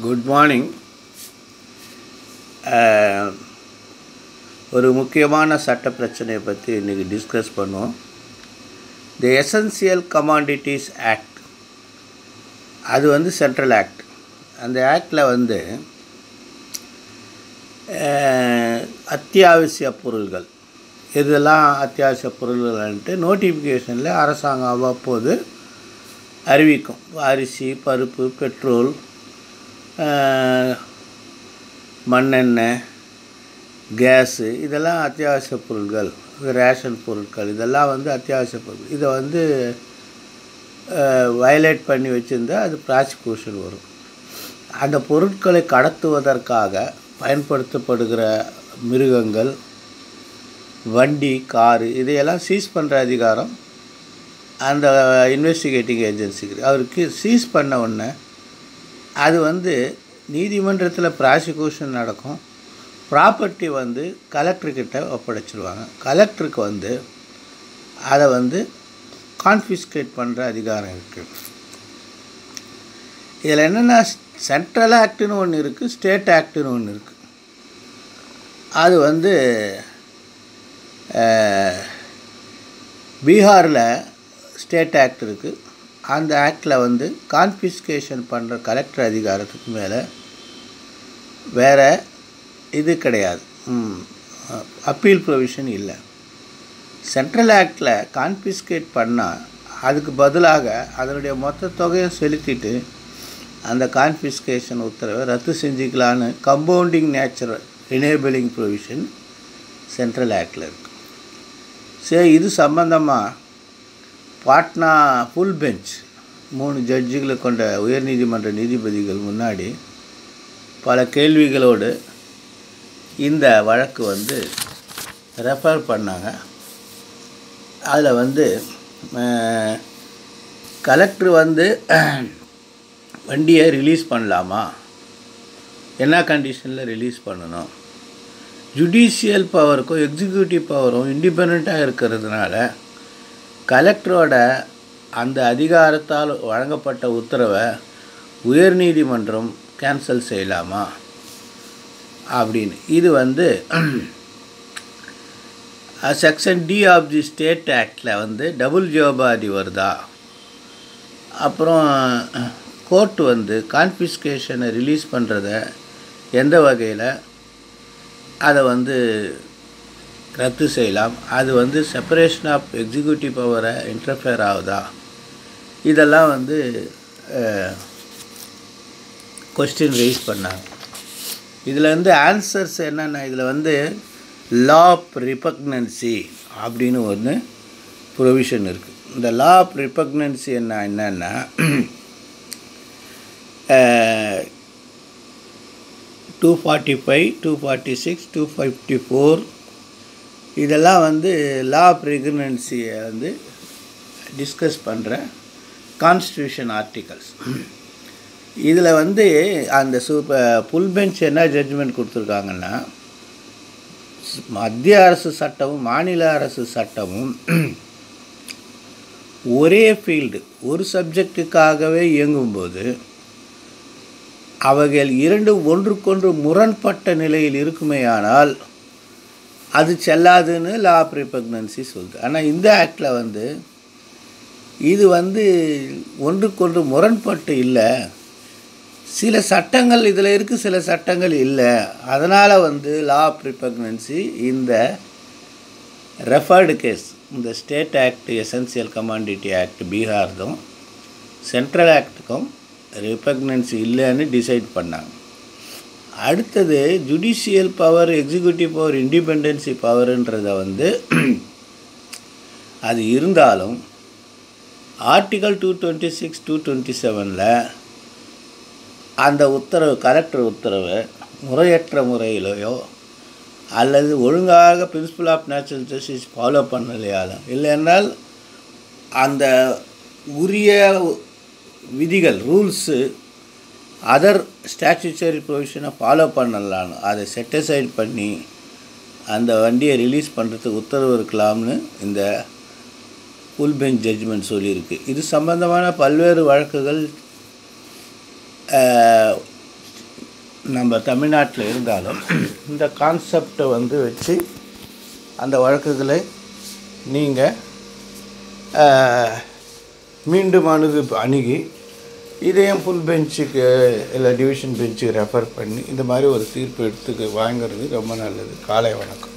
Good morning uh, ஒரு முக்கியமான சட்ட பிரச்சனையை பற்றி இன்றைக்கி டிஸ்கஸ் பண்ணுவோம். தி எசென்சியல் கமாடிட்டிஸ் ஆக்ட் அது வந்து சென்ட்ரல் ஆக்ட் அந்த ஆக்டில் வந்து uh, அத்தியாவசிய பொருள்கள். இதெல்லாம் அத்தியாவசிய பொருள்கள்ன்ட்டு நோட்டிஃபிகேஷனில் அரசாங்கம் அவ்வப்போது அறிவிக்கும். அரிசி பருப்பு பெட்ரோல் மண்ணெண்ணெய் கேஸு இதெல்லாம் அத்தியாவசிய பொருட்கள் ரேஷன் பொருட்கள் இதெல்லாம் வந்து அத்தியாவசிய பொருட்கள். இதை வந்து வயலேட் பண்ணி வச்சுருந்தா அது ப்ராசிக்யூஷன் வரும். அந்த பொருட்களை கடத்துவதற்காக பயன்படுத்தப்படுகிற மிருகங்கள் வண்டி காரு இதையெல்லாம் சீஸ் பண்ணுற அதிகாரம் அந்த இன்வெஸ்டிகேட்டிங் ஏஜென்சிக்கு அவருக்கு சீஸ் பண்ண உடனே அது வந்து நீதிமன்றத்தில் ப்ராசிக்யூஷன் நடக்கும். ப்ராப்பர்ட்டி வந்து கலெக்டர்கிட்ட ஒப்படைச்சிருவாங்க. கலெக்டருக்கு வந்து அதை வந்து கான்ஃபிஸ்கேட் பண்ணுற அதிகாரம் இருக்குது இதில் என்னென்னா சென்ட்ரல் ஆக்டுன்னு ஒன்று இருக்குது ஸ்டேட் ஆக்டுன்னு ஒன்று இருக்குது அது வந்து பீகாரில் ஸ்டேட் ஆக்ட் இருக்குது அந்த ஆக்டில் வந்து கான்ஃபிஸ்கேஷன் பண்ணுற கலெக்டர் அதிகாரத்துக்கு மேலே வேறு இது கிடையாது. அப்பீல் ப்ரொவிஷன் இல்லை. சென்ட்ரல் ஆக்டில் கான்ஃபிஸ்கேட் பண்ணால் அதுக்கு பதிலாக அதனுடைய மொத்த தொகையை செலுத்திட்டு அந்த கான்ஃபிஸ்கேஷன் உத்தரவை ரத்து செஞ்சுக்கலான்னு compounding natural enabling provision central ஆக்டில் இருக்குது சரி இது சம்பந்தமாக பாட்னா ஃபுல் பெஞ்ச் மூணு ஜட்ஜுகளை கொண்ட உயர்நீதிமன்ற நீதிபதிகள் முன்னாடி பல கேள்விகளோடு இந்த வழக்கு வந்து ரெஃபர் பண்ணாங்க. அதில் வந்து கலெக்டர் வந்து வண்டியை ரிலீஸ் பண்ணலாமா? என்ன கண்டிஷனில் ரிலீஸ் பண்ணணும்? ஜுடிஷியல் பவருக்கும் எக்ஸிக்யூட்டிவ் பவரும் இண்டிபெண்ட்டாக இருக்கிறதுனால கலெக்டரோட அந்த அதிகாரத்தால் வழங்கப்பட்ட உத்தரவை உயர்நீதிமன்றம் கேன்சல் செய்யலாமா? அப்படின்னு. இது வந்து section D of the state ஆக்டில் வந்து டபுள் ஜோபாதி வருதா? அப்புறம் கோர்ட் வந்து கான்ஃபிஸ்கேஷனை ரிலீஸ் பண்ணுறத எந்த வகையில்? அதை வந்து ரத்து செய்யலாம். அது வந்து செப்பரேஷன் ஆஃப் எக்ஸிக்யூட்டிவ் பவரை இன்டர்ஃபியர் ஆகுதா? இதெல்லாம் வந்து கொஸ்டின் ரைஸ் பண்ணாங்க. இதில் வந்து ஆன்சர்ஸ் என்னென்னா இதில் வந்து லா ஆஃப் ரிபக்னன்சி அப்படின்னு ஒன்று ப்ரொவிஷன் இருக்குது இந்த லா ஆஃப் ரிப்பக்னன்சி என்ன என்னென்னா two forty five two forty six two fifty four இதெல்லாம் வந்து லா ஆஃப் வந்து டிஸ்கஸ் பண்ணுற கான்ஸ்டியூஷன் ஆர்டிகல்ஸ் இதில் வந்து அந்த சூப்பர் புல் பெஞ்ச் என்ன ஜட்ஜ்மெண்ட் கொடுத்துருக்காங்கன்னா மத்திய அரசு சட்டமும் மாநில அரசு சட்டமும் ஒரே ஃபீல்டு ஒரு சப்ஜெக்டுக்காகவே இயங்கும்போது அவைகள் இரண்டு ஒன்றுக்கொன்று முரண்பட்ட நிலையில் இருக்குமேயானால் அது செல்லாதுன்னு லா ஆஃப் சொல்லுது. ஆனால் இந்த ஆக்டில் வந்து இது வந்து ஒன்றுக்கொன்று முரண்பட்டு இல்லை. சில சட்டங்கள் இதில் இருக்குது சில சட்டங்கள் இல்லை. அதனால் வந்து லா ஆஃப் இந்த ரெஃபர்டு கேஸ் இந்த state act essential commodity act பீகார்தும் central ஆக்டுக்கும் ரிபக்னன்சி இல்லைன்னு டிசைட் பண்ணாங்க. அடுத்தது judicial power executive power independency பவருன்றதை வந்து அது இருந்தாலும் article two twenty six two twenty செவனில் அந்த உத்தரவு கலெக்டர் உத்தரவு முறையற்ற முறையிலையோ அல்லது ஒழுங்காக principle of natural justice follow பண்ணலையாலும் இல்லைன்றால் அந்த உரிய விதிகள் ரூல்ஸு அதர் ஸ்டாச்சுச்சரி ப்ரொவிஷனை ஃபாலோ பண்ணலான்னு. அதை செட்டிசைட் பண்ணி அந்த வண்டியை ரிலீஸ் பண்ணுறதுக்கு உத்தரவு இருக்கலாம்னு இந்த ஃபுல் பெஞ்ச் ஜட்ஜ்மெண்ட் சொல்லியிருக்கு. இது சம்பந்தமான பல்வேறு வழக்குகள் நம்ம தமிழ்நாட்டில் இருந்தாலும் இந்த கான்செப்டை வந்து வச்சு அந்த வழக்குகளை நீங்கள் மீண்டும் அணுகு அணுகி இதையும் ஃபுல் பெஞ்சுக்கு இல்லை டிவிஷன் பெஞ்சுக்கு ரெஃபர் பண்ணி இந்த மாதிரி ஒரு தீர்ப்பு எடுத்துக்க வாங்குறது ரொம்ப நல்லது. காலை வணக்கம்.